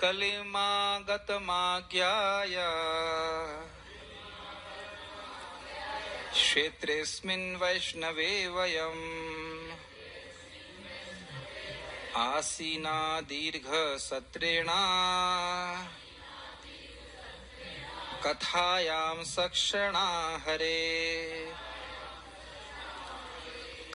कलिमागतमाज्ञाय। क्षेत्रेऽस्मिन् वैष्णवे वयम्। आसीना दीर्घसत्रेणा। कथायां सक्षणा हरे।